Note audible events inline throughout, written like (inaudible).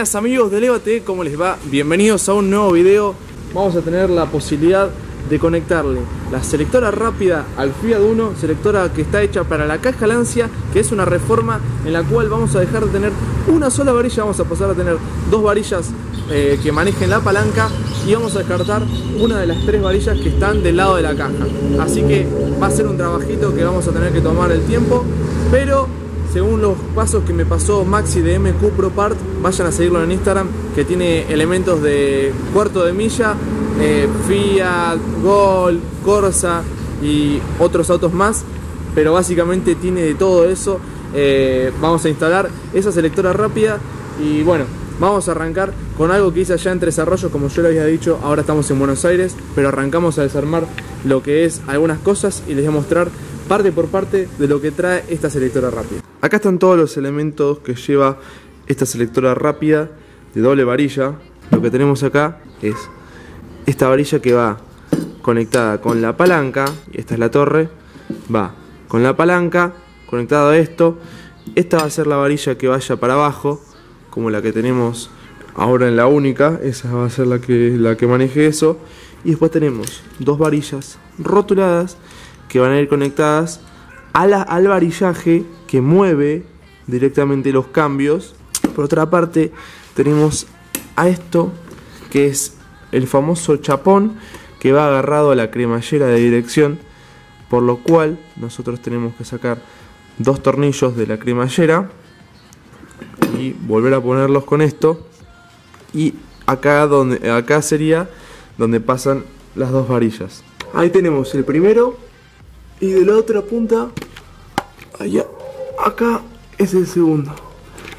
Amigos de Levate, ¿cómo les va? Bienvenidos a un nuevo video. Vamos a tener la posibilidad de conectarle la selectora rápida al Fiat Uno, selectora que está hecha para la caja Lancia, que es una reforma en la cual vamos a dejar de tener una sola varilla, vamos a pasar a tener dos varillas eh, que manejen la palanca y vamos a descartar una de las tres varillas que están del lado de la caja. Así que va a ser un trabajito que vamos a tener que tomar el tiempo, pero según los pasos que me pasó Maxi de MQ Pro Part, vayan a seguirlo en Instagram, que tiene elementos de cuarto de milla, eh, Fiat, Gol, Corsa y otros autos más, pero básicamente tiene de todo eso. Eh, vamos a instalar esa selectora rápida y bueno, vamos a arrancar con algo que hice allá en Tres Arroyos, como yo le había dicho, ahora estamos en Buenos Aires, pero arrancamos a desarmar lo que es algunas cosas y les voy a mostrar parte por parte de lo que trae esta selectora rápida. Acá están todos los elementos que lleva esta selectora rápida de doble varilla. Lo que tenemos acá es esta varilla que va conectada con la palanca, esta es la torre, va con la palanca conectada a esto. Esta va a ser la varilla que vaya para abajo, como la que tenemos ahora en la única, esa va a ser la que, la que maneje eso. Y después tenemos dos varillas rotuladas que van a ir conectadas al varillaje que mueve directamente los cambios. Por otra parte, tenemos a esto que es el famoso chapón que va agarrado a la cremallera de dirección, por lo cual nosotros tenemos que sacar dos tornillos de la cremallera y volver a ponerlos con esto y acá donde acá sería donde pasan las dos varillas. Ahí tenemos el primero y de la otra punta, allá, acá es el segundo.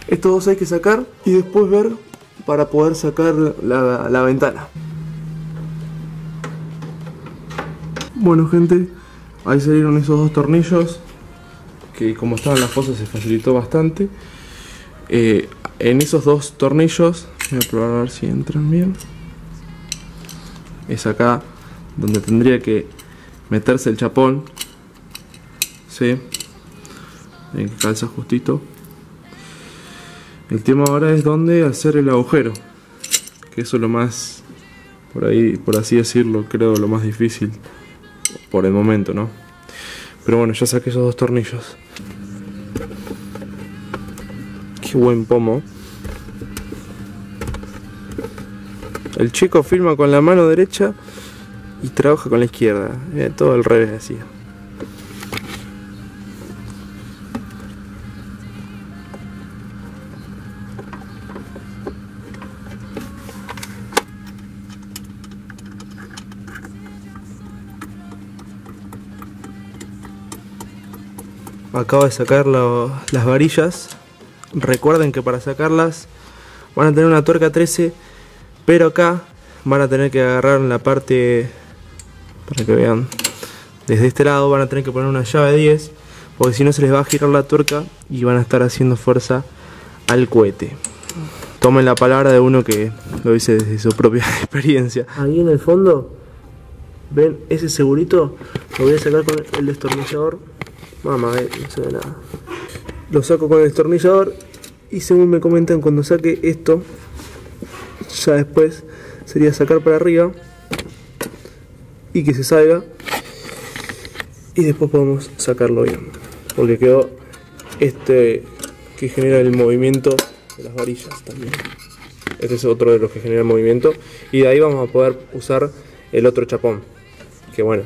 Estos dos hay que sacar y después ver para poder sacar la, ventana. Bueno gente, ahí salieron esos dos tornillos que como estaban las fosas se facilitó bastante. Eh, en esos dos tornillos, voy a probar a ver si entran bien. Es acá donde tendría que meterse el chapón en calza justito. El tema ahora es dónde hacer el agujero, que eso es lo más, por ahí, por así decirlo, creo lo más difícil por el momento, ¿no? Pero bueno, ya saqué esos dos tornillos. Qué buen pomo. El chico filma con la mano derecha y trabaja con la izquierda. Eh, todo al revés así. Acabo de sacar las varillas. Recuerden que para sacarlas van a tener una tuerca 13 pero acá van a tener que agarrar en la parte para que vean desde este lado van a tener que poner una llave 10 porque si no se les va a girar la tuerca y van a estar haciendo fuerza al cohete. Tomen la palabra de uno que lo dice desde su propia (laughs) experiencia. Ahí en el fondo ven ese segurito lo voy a sacar con el destornillador Mamá, eh, no se ve nada. Lo saco con el destornillador y según me comentan cuando saque esto, ya después sería sacar para arriba y que se salga y después podemos sacarlo bien porque quedó este que genera el movimiento de las varillas también este es otro de los que genera el movimiento y de ahí vamos a poder usar el otro chapón que bueno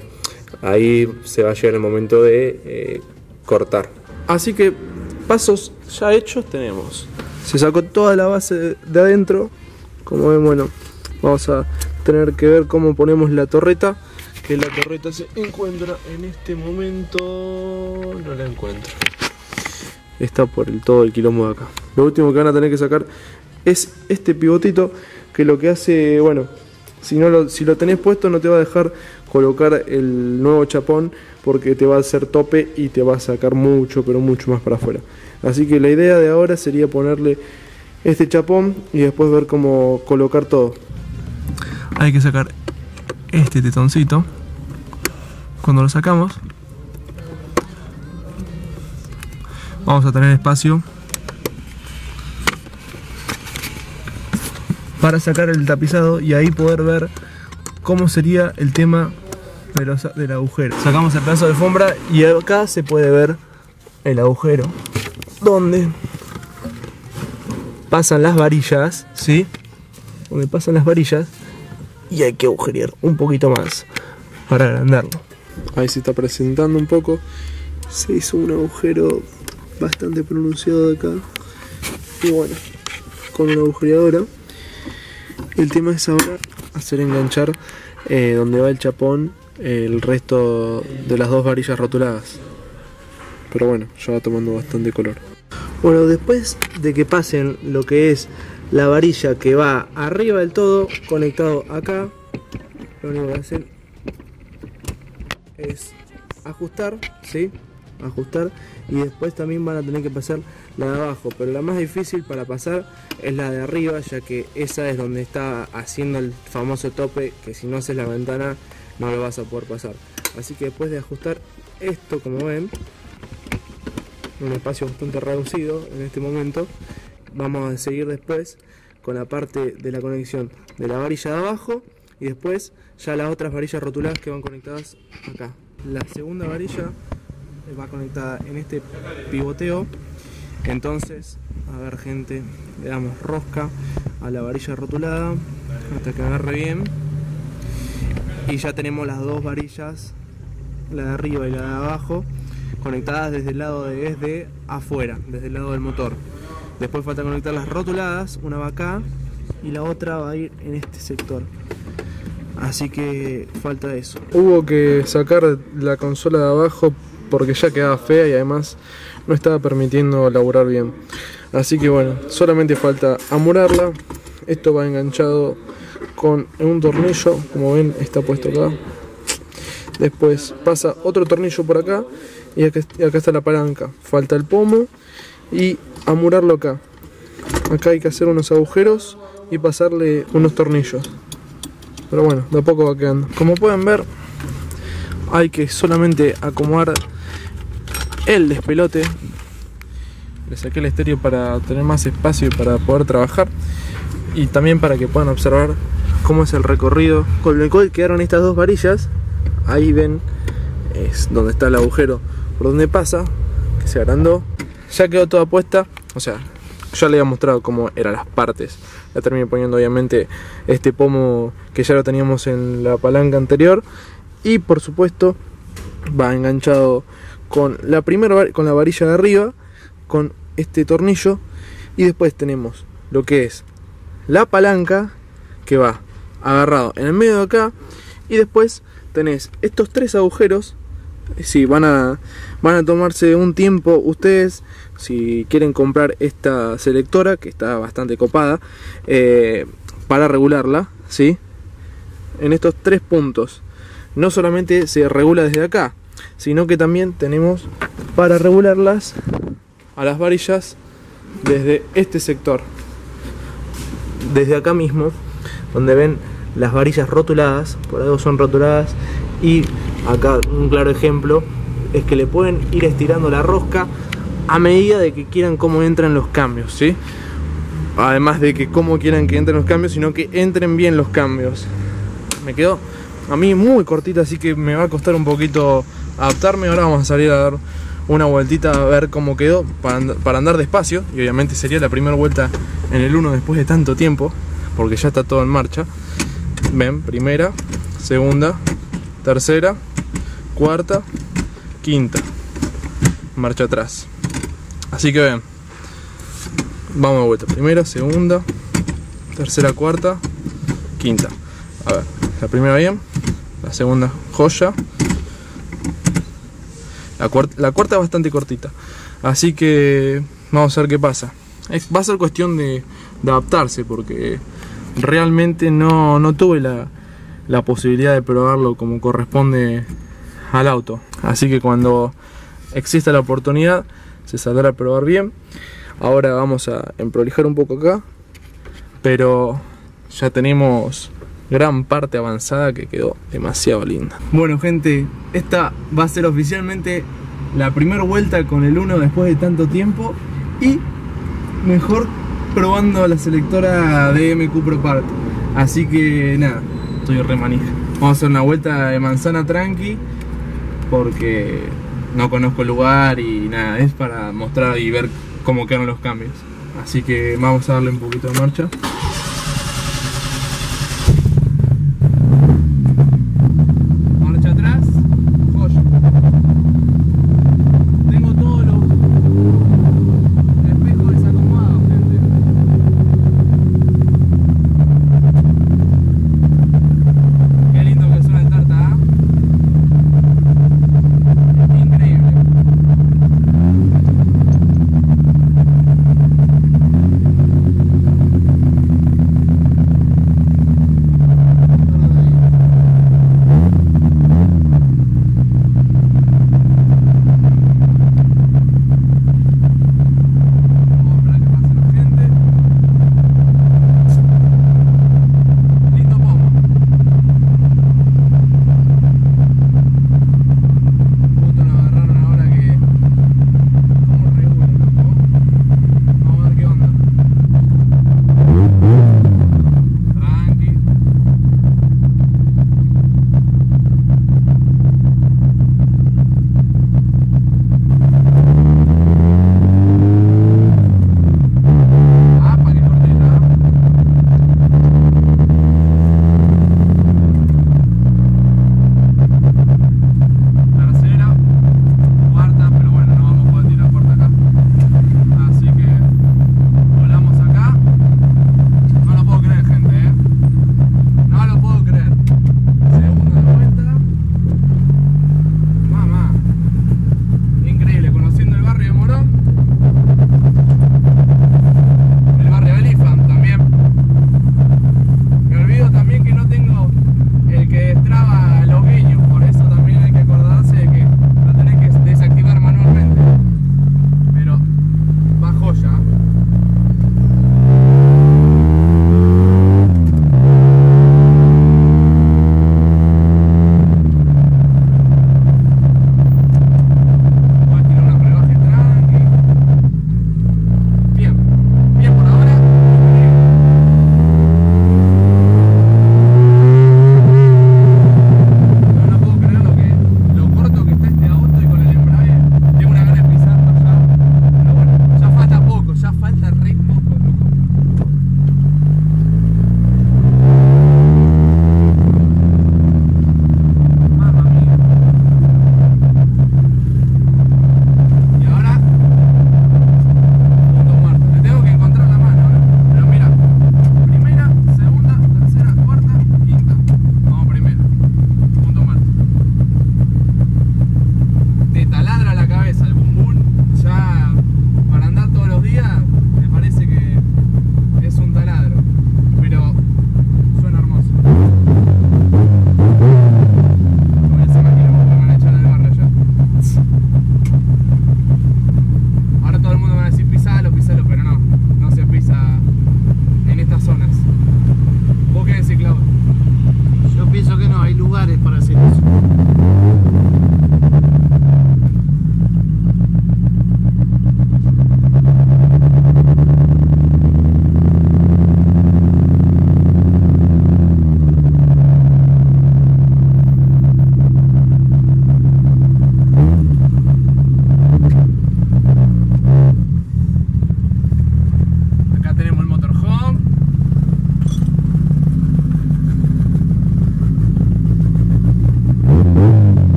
ahí se va a llegar el momento de eh, cortar. Así que pasos ya hechos tenemos. Se sacó toda la base de adentro. Como ven, bueno, vamos a tener que ver cómo ponemos la torreta. Que la torreta se encuentra en este momento. No la encuentro. Está por el todo el quilombo de acá. Lo último que van a tener que sacar es este pivotito que lo que hace, bueno, si, no lo, si lo tenés puesto no te va a dejar colocar el nuevo chapón porque te va a hacer tope y te va a sacar mucho, pero mucho más para afuera. Así que la idea de ahora sería ponerle este chapón y después ver cómo colocar todo. Hay que sacar este tetoncito. Cuando lo sacamos, vamos a tener espacio para sacar el tapizado y ahí poder ver cómo sería el tema del agujero. Sacamos el pedazo de alfombra y acá se puede ver el agujero donde pasan las varillas, ¿sí? Donde pasan las varillas y hay que agujerear un poquito más para agrandarlo. Ahí se está presentando un poco. Se hizo un agujero bastante pronunciado acá. Y bueno, con una agujereadora. El tema es ahora hacer enganchar eh, donde va el chapón el resto de las dos varillas rotuladas. Pero bueno, ya va tomando bastante color. Bueno, después de que pasen lo que es la varilla que va arriba del todo, conectado acá, lo único que hacen es ajustar, ¿sí? Ajustar y después también van a tener que pasar la de abajo, pero la más difícil para pasar es la de arriba, ya que esa es donde está haciendo el famoso tope, que si no haces la ventana no lo vas a poder pasar. Así que después de ajustar esto, como ven, un espacio bastante reducido en este momento, vamos a seguir después con la parte de la conexión de la varilla de abajo y después ya las otras varillas rotuladas que van conectadas acá. La segunda varilla va conectada en este pivoteo. Entonces, a ver gente, le damos rosca a la varilla rotulada hasta que agarre bien y ya tenemos las dos varillas, la de arriba y la de abajo, conectadas desde el lado de desde afuera, desde el lado del motor. Después falta conectar las rotuladas, una va acá y la otra va a ir en este sector. Así que falta eso. Hubo que sacar la consola de abajo porque ya quedaba fea y además no estaba permitiendo laburar bien. Así que bueno, solamente falta amurarla. Esto va enganchado con un tornillo, como ven está puesto acá. Después pasa otro tornillo por acá y acá, está la palanca. Falta el pomo y amurarlo acá. Acá hay que hacer unos agujeros y pasarle unos tornillos. Pero bueno, de a poco va quedando. Como pueden ver, hay que solamente acomodar el despelote. Le saqué el estéreo para tener más espacio y para poder trabajar. Y también para que puedan observar cómo es el recorrido. Con el cual quedaron estas dos varillas. Ahí ven es donde está el agujero por donde pasa que se agrandó. Ya quedó toda puesta. O sea ya le había mostrado cómo eran las partes. La terminé poniendo obviamente este pomo que ya lo teníamos en la palanca anterior. Y por supuesto va enganchado con la primera con la varilla de arriba con este tornillo y después tenemos lo que es la palanca que va agarrado en el medio de acá y después tenés estos tres agujeros si van a van a tomarse un tiempo ustedes si quieren comprar esta selectora que está bastante copada eh, para regularla ¿sí? en estos tres puntos no solamente se regula desde acá sino que también tenemos para regularlas a las varillas desde este sector desde acá mismo donde ven las varillas rotuladas, por algo son rotuladas, y acá un claro ejemplo es que le pueden ir estirando la rosca a medida de que quieran cómo entran los cambios, ¿sí? Además de que cómo quieran que entren los cambios, sino que entren bien los cambios. Me quedó a mí muy cortita, así que me va a costar un poquito adaptarme. Ahora vamos a salir a dar una vueltita a ver cómo quedó para, para andar despacio. Y obviamente sería la primera vuelta en el 1 después de tanto tiempo, porque ya está todo en marcha. Ven, primera, segunda, tercera, cuarta, quinta. Marcha atrás. Así que ven. Vamos de vuelta. Primera, segunda, tercera, cuarta, quinta. A ver, la primera bien, la segunda joya. La cuarta, cuarta bastante cortita. Así que vamos a ver qué pasa. va a ser cuestión de adaptarse porque realmente no, no tuve la, la posibilidad de probarlo como corresponde al auto. Así que cuando exista la oportunidad se saldrá a probar bien. Ahora vamos a emprolijar un poco acá, pero ya tenemos gran parte avanzada que quedó demasiado linda. Bueno gente, esta va a ser oficialmente la primera vuelta con el 1 después de tanto tiempo y mejor probando la selectora de MQ Pro Part. Así que nada, estoy re. Vamos a hacer una vuelta de manzana tranqui porque no conozco el lugar y nada, es para mostrar y ver cómo quedan los cambios. Así que vamos a darle un poquito de. Marcha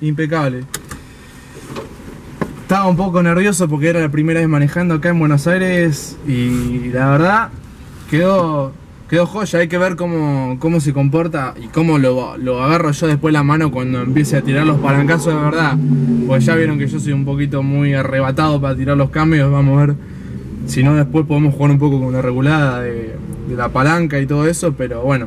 impecable. Estaba un poco nervioso porque era la primera vez manejando acá en Buenos Aires y la verdad quedó, quedó joya. Hay que ver cómo, cómo se comporta y cómo lo, lo agarro yo después la mano cuando empiece a tirar los palancazos de verdad. Pues ya vieron que yo soy un poquito muy arrebatado para tirar los cambios. Vamos a ver si no después podemos jugar un poco con la regulada de, la palanca y todo eso. Pero bueno,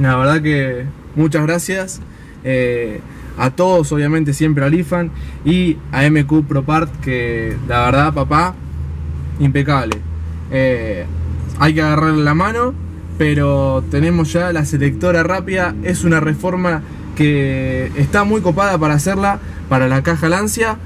la verdad que muchas gracias. Eh, a todos, obviamente, siempre al IFAN y a MQ ProPart, que la verdad, papá, impecable. Eh, hay que agarrarle la mano pero tenemos ya la selectora rápida. Es una reforma que está muy copada para hacerla para la caja Lancia.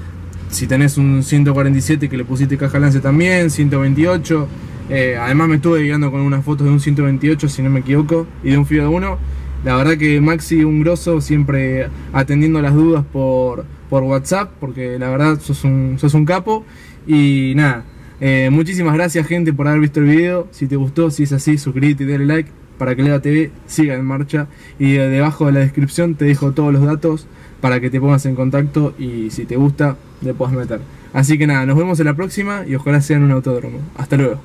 Si tenés un 147 que le pusiste caja Lancia también, 128. eh, además me estuve guiando con unas fotos de un 128 si no me equivoco y de un FIO 1. La verdad que Maxi un grosso siempre atendiendo las dudas por, por WhatsApp porque la verdad sos un, sos un capo. Y nada, eh, muchísimas gracias gente por haber visto el video. Si te gustó, si es así, suscríbete y dale like para que Lea TV siga en marcha. Y de- debajo de la descripción te dejo todos los datos para que te pongas en contacto y si te gusta, le puedas meter. Así que nada, nos vemos en la próxima y ojalá sea en un autódromo. Hasta luego.